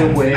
Some.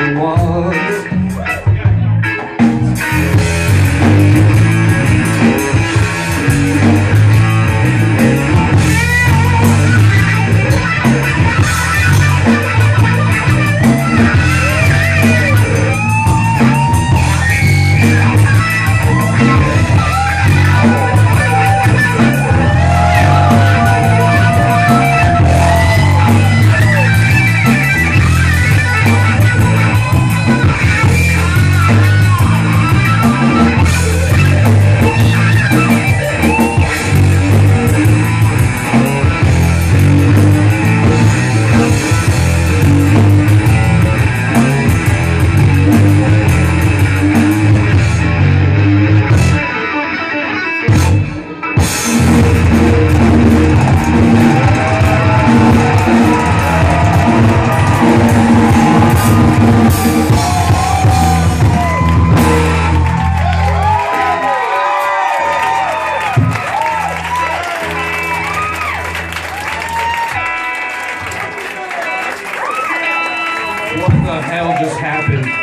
The hell just happened?